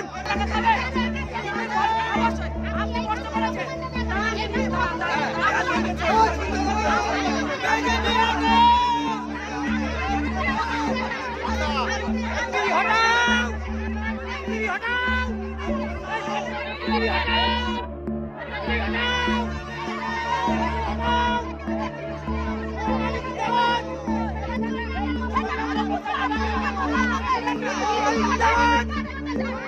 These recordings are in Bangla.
করেছেন Come on!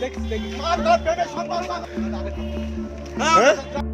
देख देख मार दो बेबे शॉट मार दो